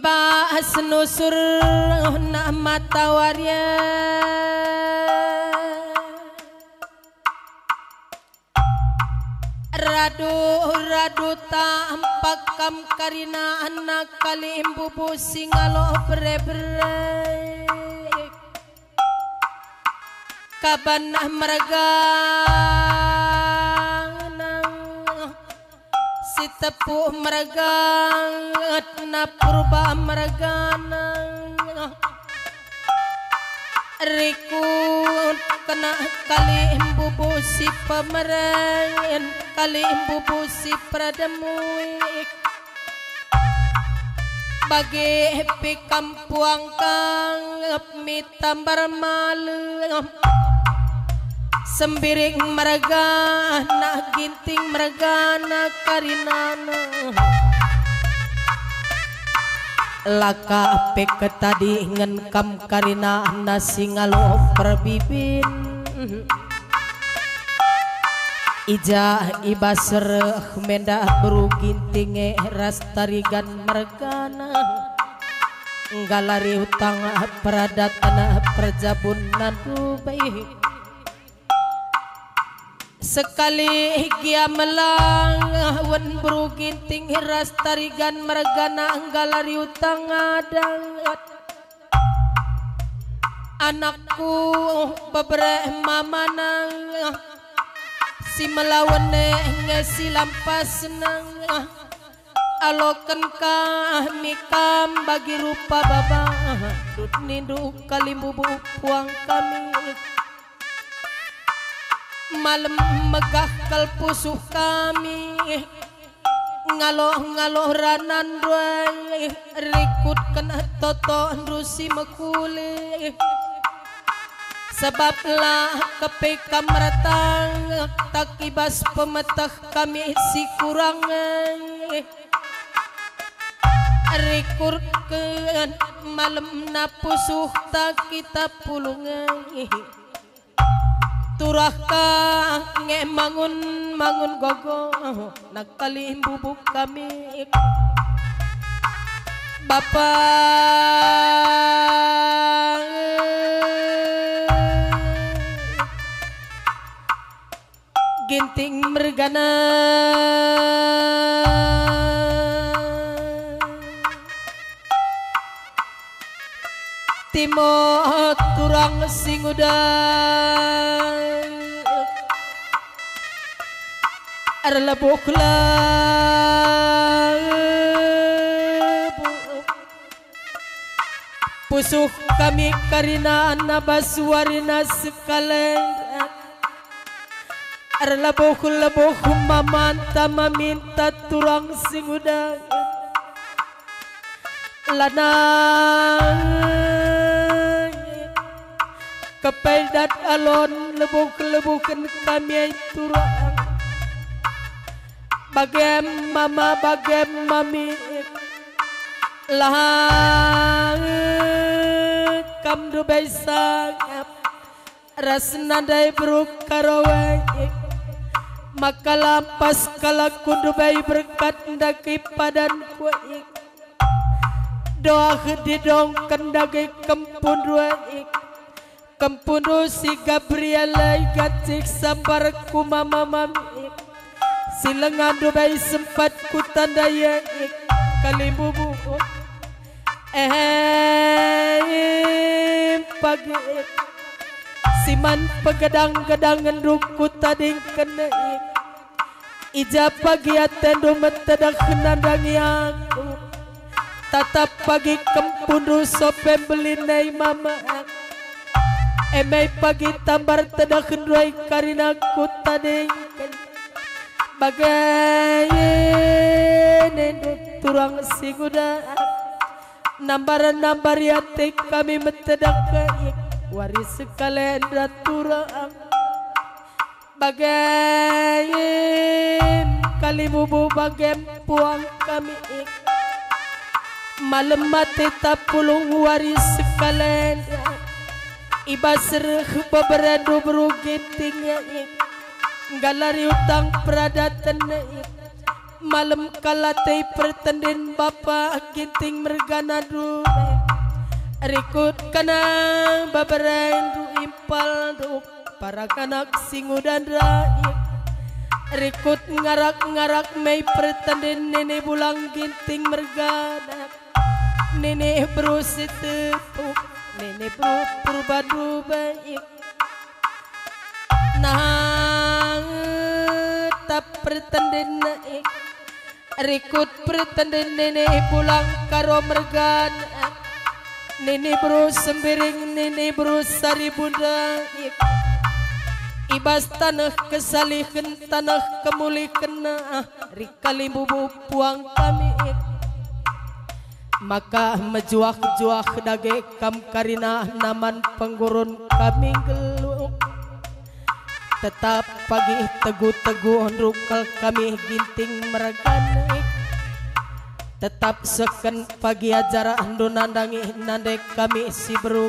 Ibas nusur na matawarya Radu radu tampak kam karina anak kali bubu singalo bre bre Kaban merga si tepuh meregang na purba meregana Rikut kena kali bubu si pemereng kali bubu si prademuik bagi hepi kampuang kang mi tambar malu. Sembiring merega nak ginting merega nak karinana laka pek tadi ngen kam karina nasi ngalo perbibin Ija ibaser menda beru gintinge rastarigan mergana. Galari utang peradatana perjabunan Dubai sekali gia melang wan buru ginting hiras tarigan mergana anggalari utang adangat anakku bebre mamanang si melawan ngesi lampas nang alokan kami kam bagi rupa baba dut nindu kalimbubu puang kami malam megah kalpusuh kami. Ngaloh ngaloh ranan ruai rikut kena toto rusi mekuli. Sebablah kepe kamratang tak ibas pemetah kami si kurang rikur ke malam napusuh tak kita pulungan turahka nge mangun mangun gogo nakali bubuk kami. Bapak ginting mergana. Timo turang sing udah Arlebuk Pusuh kami karina nabaswarina sekalen Arlebuk lebuk mamanta meminta turang sing udah lanang kepedat alon lebuk-lebukan kami turang bagem mama bagem mami. Lahang kam do baisa rasna dai bruk maka lampas kala kundu bayi berkat ndaki padan kuik doa didong kendagi kempun ruik kempun si Gabriel gatik sabar ku mama mami silengan dubai sempat ku tandai. Kali bubu eh pagi. Siman pegedang-gedangan ruku tading kena. Ija pagi atendo metedak nandang aku. Tatap pagi kempundu sope beli nai mama emai pagi tambar tedak kenduai karina ku tading bagai nendo turang siguda nambaran nambar yatik kami metedak waris kalendra turang. Bagai kali bubu bagai puang kami. Malam mati tapulung waris kalendra. Ibasreh beberadu berugi tinggal galari utang peradatan malam kalatay pertenden Bapak ginting mergana du Rikut kana babarain du impal du para kanak singudan rakyat. Rikut ngarak-ngarak may pertenden nene bulang ginting mergana. Nene bro tepuk. Nene bro purbadu baik Nah naik Rikut pretenden nene pulang karo mergan. Nene bro sembiring nene bro sari bunda Ibas tanah kesalihan tanah kemulikan Rikali bubu puang kami. Maka mejuah-juah dage kam karina naman penggurun kami geluk Tetap pagi teguh-teguh rukal kami ginting meregan tetap seken pagi ajar ando nandangi nande kami si beru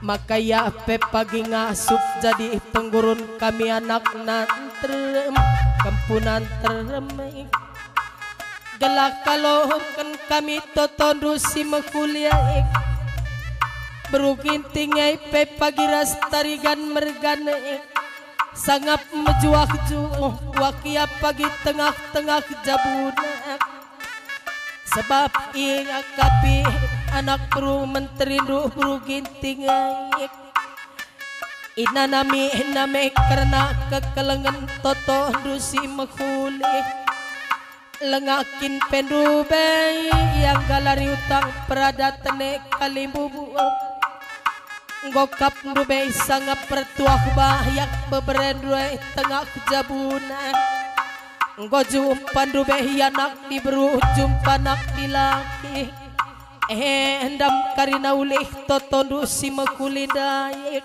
maka ya pe pagi ngasup jadi penggurun kami anak nantrem kempunan teremai. Gelak kalau kami totondu si mekuliah beru gintingai pe pagi ras tarigan mergane sangat mejuak ju wakia pagi tengah-tengah jabuna sebab ia kapi anak bro menteri du bro ginting ina nami nami karena kekelengan toto dusi mekuli lengakin pendu yang galari utang peradatane kalimbubu Gokap nube sangat pertuah bayak beberendue tengah kejabunan. Ngo jumpa nube yanak di beru jumpa nak di laki. Endam karina ulih totondu si mekulidai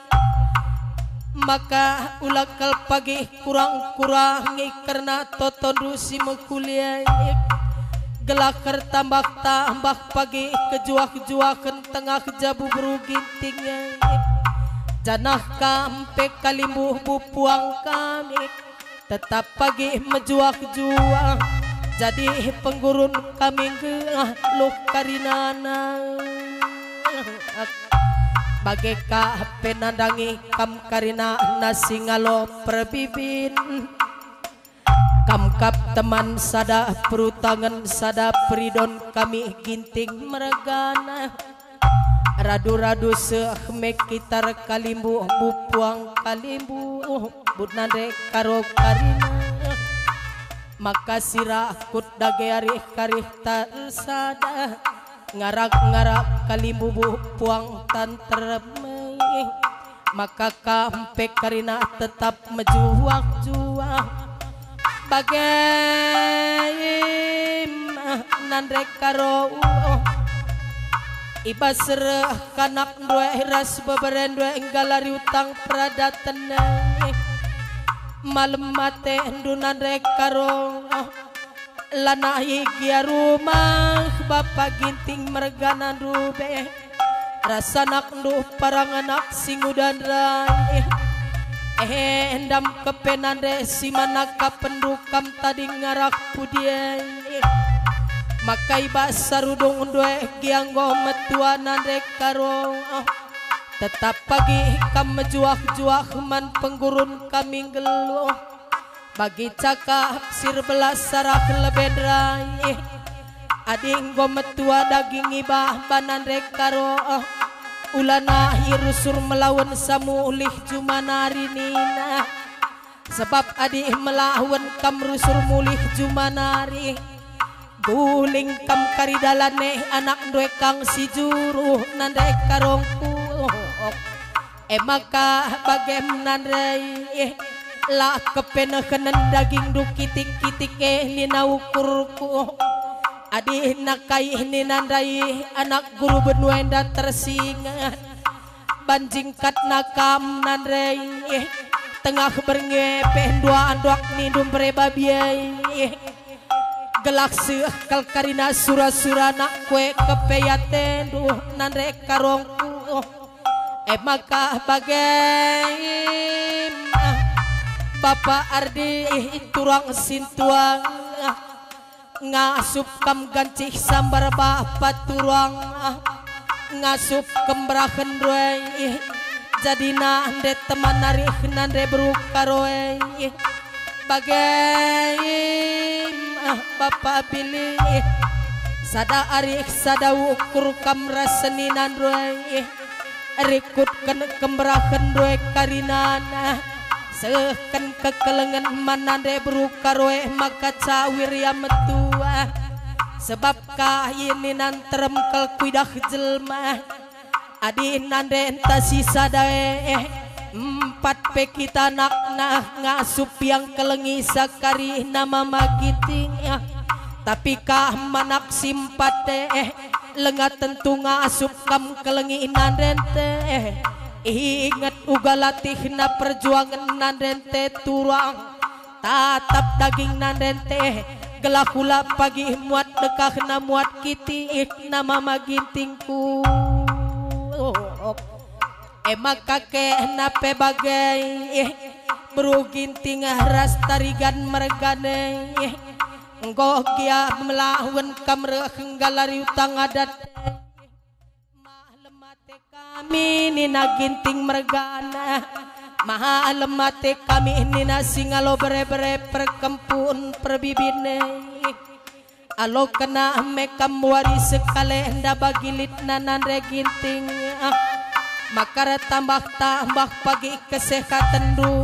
Maka ulakal pagi kurang-kurangi karena totondu si mekulidai gelakar tambak tambak pagi kejuah-kejuakan tengah kejabu berugintingnya. Janah kampe kalimbuh bupuang kami tetap pagi mejuah juang jadi penggurun kami ke lu karinana. Bagai penandangi kam karina nasi ngalo perbibin kamkap teman sada perutangan sada peridon kami ginting meregana. Radu-radu sehmek kitar kalimbu bupuang kalimbu. Budnade karo karina. Maka sirah kut dage arih karih sada. Ngarak-ngarak kalimbu bupuang tan termei maka kampe karina tetap mejuang-juang bagai nandrek karo Iba serah kanak dua ras beberen dua enggalari utang pradatan malam mate endu nandrek karo lana higya rumah bapak ginting mergana dube rasa nak ndu parang anak singudan rai endam kepenande si manaka pendukam tadi ngarak pudiai maka iba sarudung due gianggo metua nande karo. Tetap pagi kam mejuah-juah man penggurun kami geluh bagi cakap sir belas sarah lebedrai ading go metua daging ibah banande karo ulana hirusur melawan samu ulih nina. Sebab adik melawan kam rusur mulih jumanari guling kam karidalane anak due kang si juru nandai karongku eh maka bagaimana lah kepenakenan daging du kitik-kitik eh nina ukurku Adi nakai ini nandai anak guru benuenda tersingat banjingkat nakam nandai tengah berngepe dua anduak nidum prebabiai gelak sekal karina sura-sura nak kue kepeyaten duh nandai karongku. Eh maka bagai? Bapak Ardi turang sintuang ngasup kam gancih sambar bapak turang ngasup kembrahan roe jadi nande teman nari nande berukaroe bagai bapak pilih. Sada arik sada ukur kam raseninan roe rikut kembrahan roe karinana Sekan kekelengan manande berukaroe maka cawir ya metua. Sebab ini nanterem kel kuidah jelma. Adi nande enta sisa dae Empat pe kita nak nah ngasup yang kelengi sakari nama magiting ya Tapi kah manak simpat deh Lengat tentu ngasup kam kelengi nande teh ingat uga latih na perjuangan nandente turang. Tatap daging nandente gelakula pagi muat dekah na muat kiti nama magintingku. Emak kakek nape bagai beruginting ras tarigan mergane. Engkau kia melawan kamre galari utang adat kami nina ginting mergana. Maha alemate kami nina singalo bere-bere perkempun perbibine. Alo kena mekam wari sekale nda bagilit nanan reginting. Makara tambah tambah pagi kesehatan du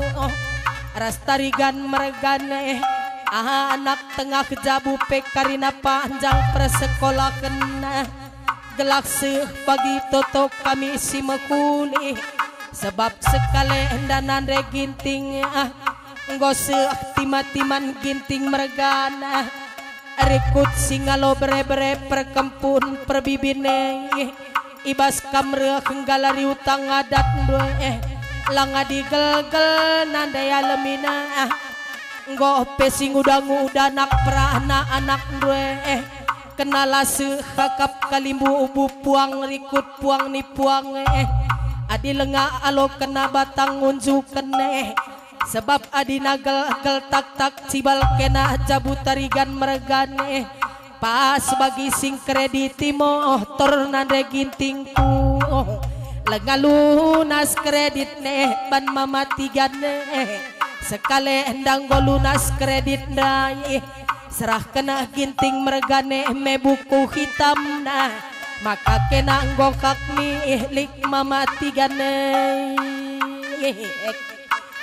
Rastarigan mergane. Ah anak tengah kejabu pekarina panjang persekolah kena gelak pagi toto kami si mekuni. Sebab sekali endanan reginting ah ngose timatiman ginting mergana. Rikut singalo bere-bere perkempun perbibine ibas kamre kenggalari utang adat eh langa digel-gel nandaya lemina ah. Nggo pesing udang udanak perana anak doe eh kenala sehakap kalimbu ubu puang rikut puang ni puang eh. Adi lengah alo kena batang unju kene sebab adi nagel gel tak tak cibal kena jabu tarigan mergane pas bagi sing krediti motor nande gintingku lengah lunas kredit ne ban mama tiga ne sekali endang lunas kredit naik serah kena ginting mergane me buku hitam nah maka kena gokak mi ihlik mama tigane.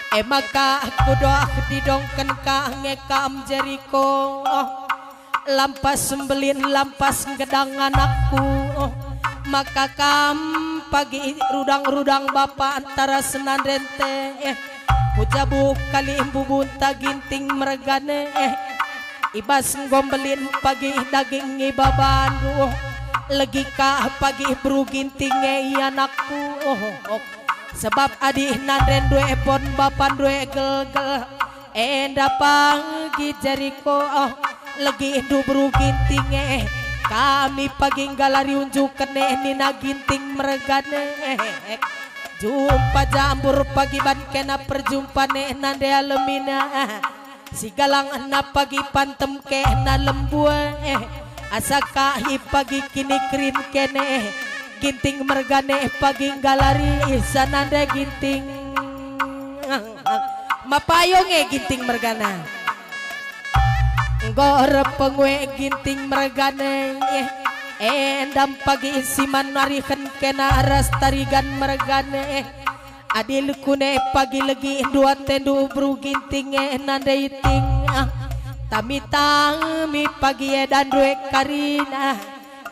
Eh maka aku doa didongken ka ngekam Jericho. Lampas sembelin lampas gedang anakku. Maka kam pagi rudang-rudang bapak antara senan rente. Eh Pujabu kali imbu bunta ginting mergane eh Ibas ngombelin pagi daging ibabandu Lagi ka pagi berugin tinggi anakku oh, oh. Sebab adik nandren dua pon bapan dua gel gel Enda pagi Jericho oh. Lagi du berugin tinggi Kami pagi galari unjuk kene nina ginting meregane. Jumpa jambur pagi ban kena perjumpane nande alemina si galang na pagi pantem ke na lembua eh asa kahi pagi kini krim kene. Ginting mergane pagi galari sananda ginting. Mapayong eh ginting mergana. Gor pengwe ginting mergane. Eh endam pagi siman narikan kena aras tarigan mergane. eh adil kune pagi lagi dua tendu bruginting nanda iting tami tami pagi dan dua karina.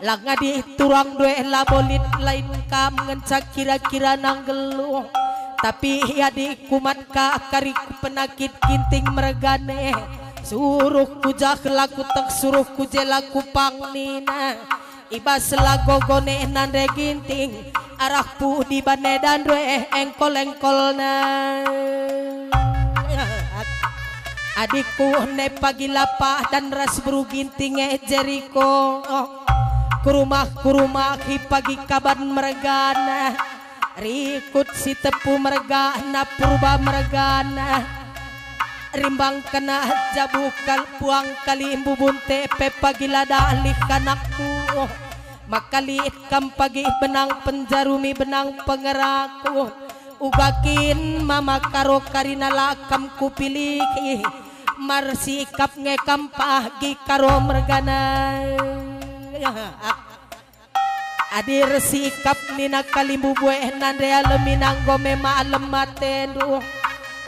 Langa di turang dua labolit lain kam ngencak kira-kira nanggelu tapi ya di kumat ka kari penakit ginting meregane. Suruh kujah laku tak suruh kujelaku pangnina ibas lagogone nande ginting arah pu di bane dan due engkol engkol na adikku ne pagi lapa dan ras beruginting Jericho oh. kurumah kurumah hi pagi kaban meregana. Rikut si tepu meregana purba meregana. Rimbang kena jabukal puang kali bubunte pe pagilada alik kanakku makaliit kam pagi benang penjarumi benang pengeraku ugakin mama karo karina lakam ku pilih marsikap ngekam pagi karo mergana. Adir sikap nina kalimbu bueh nande aleminang gome maalem matendu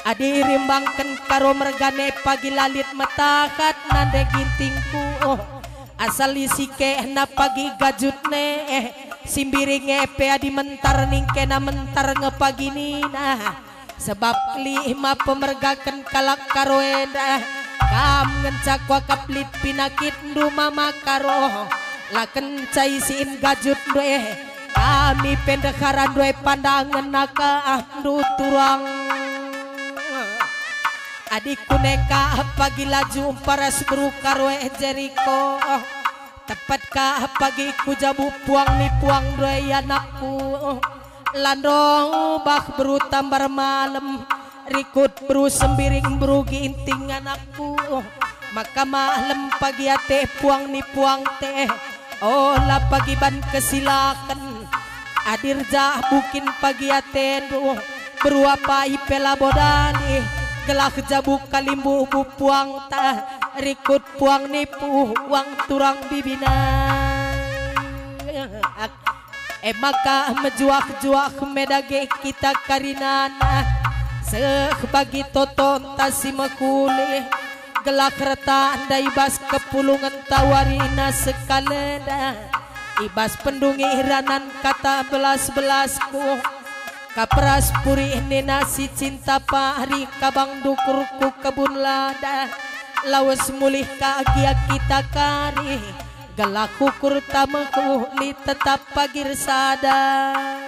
Adi rimbangkan karo mergane pagi lalit matakat nande gintingku. oh. Asal isike na pagi gajut ne eh, simbiring epe adi mentar ningke na mentar ngepagi nina Sebab lima pemergakan kalak karo eda Kam wakap lit pinakit ndu mama karo. Laken cai siin gajut dwe Kami pendekaran dwe pandangan naka ndu turang Adikku neka pagi laju paras berukar we Jericho Tepat ka pagi ku jabu puang ni puang dua anakku. Landong bah beru tambar malam Rikut beru sembiring beru ginting anakku. Maka malam pagi ate puang ni puang teh Oh la pagi ban kesilakan Adir jah bukin pagi ate Beru apa ipela bodani gelah jabu kalimbu bu puang ta rikut puang nipu uang turang bibina eh maka mejuak-juak medage kita karinana. Seh bagi toton tasi makuli gelah kereta anda ibas kepulungan tawarina sekaleda ibas pendungi iranan kata belas-belasku Kapras puri nasi cinta pari kabang dukurku kebun lada. Lawas mulih kagia kita kari Galaku kurtamaku li tetap pagir sadar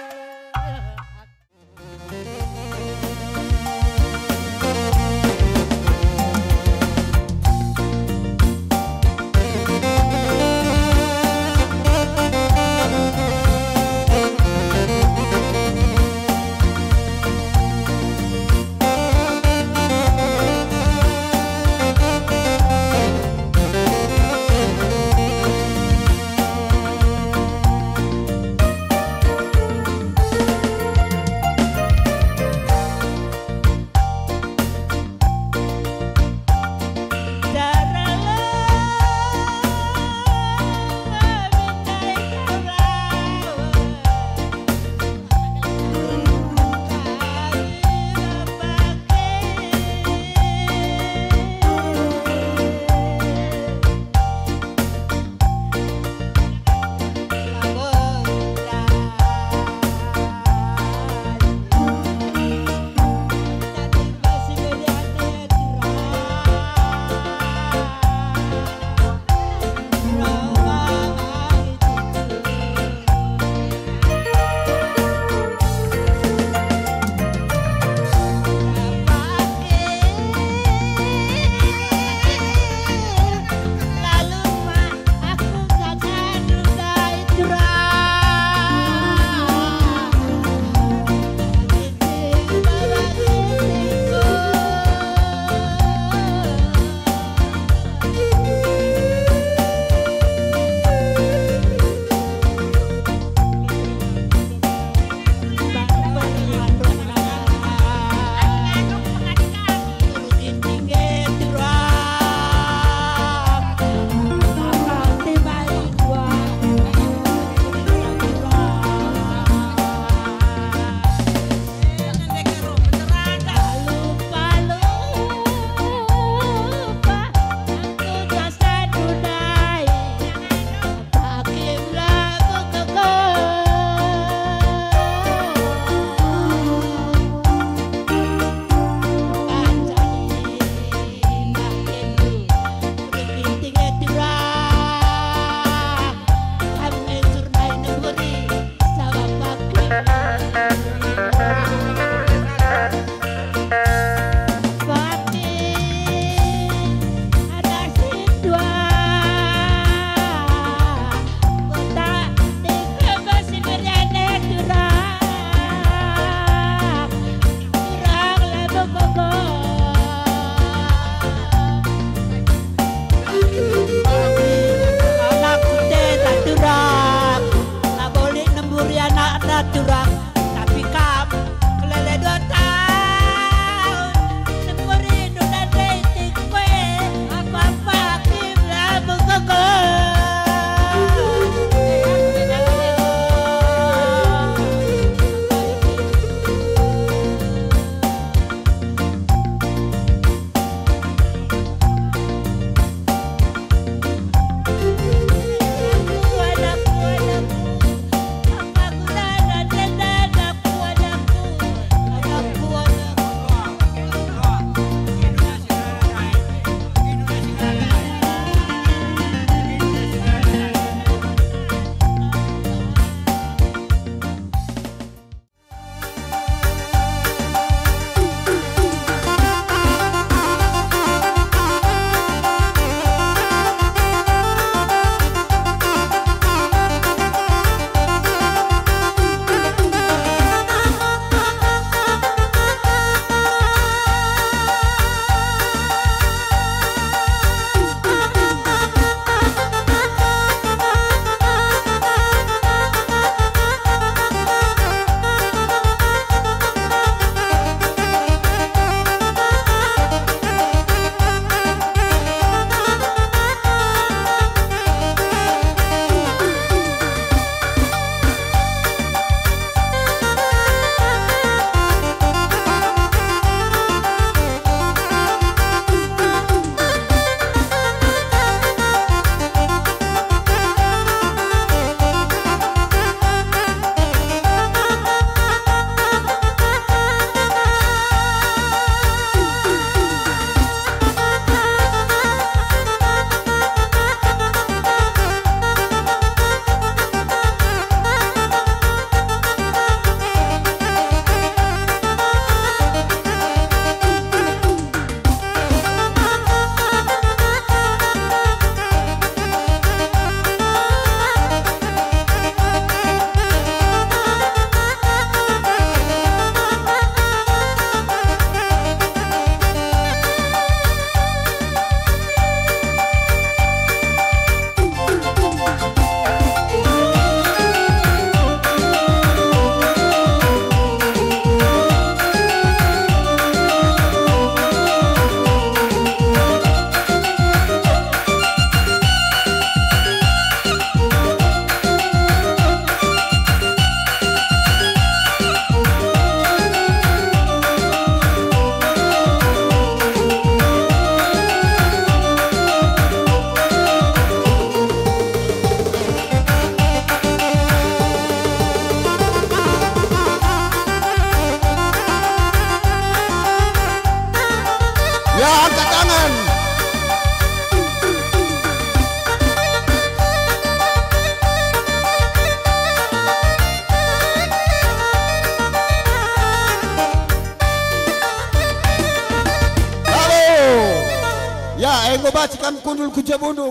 kundul kujabondo puang kami ya.